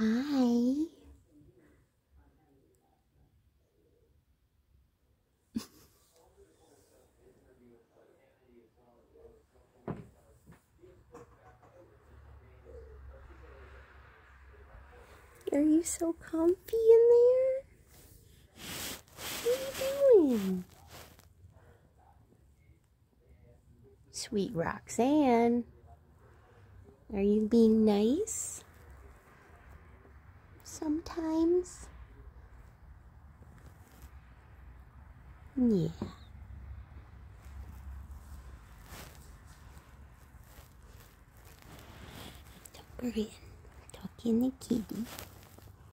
Hi. Are you so comfy in there? What are you doing? Sweet Roxanne. Are you being nice? Sometimes? Yeah. Talking to kitty.